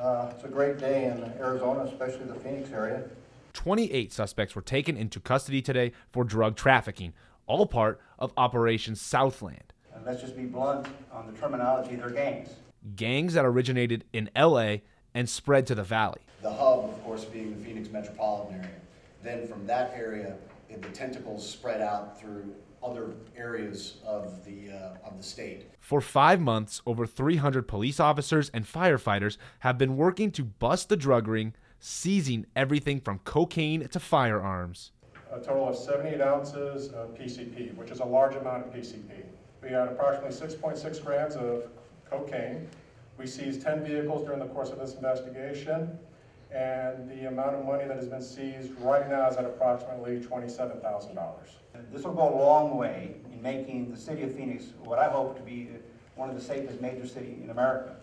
Uh, It's a great day in Arizona, especially the Phoenix area. 28 suspects were taken into custody today for drug trafficking, all part of Operation Southland. And let's just be blunt on the terminology, they're gangs. Gangs that originated in LA and spread to the valley. The hub, of course, being the Phoenix metropolitan area. Then from that area, the tentacles spread out through other areas of the, uh, of the state. For five months, over 300 police officers and firefighters have been working to bust the drug ring, seizing everything from cocaine to firearms. a total of 78 ounces of PCP, which is a large amount of PCP. We had approximately 6.6 grams of cocaine. We seized 10 vehicles during the course of this investigation, and the amount of money that has been seized right now is at approximately $27,000. This will go a long way in making the city of Phoenix what I hope to be one of the safest major cities in America.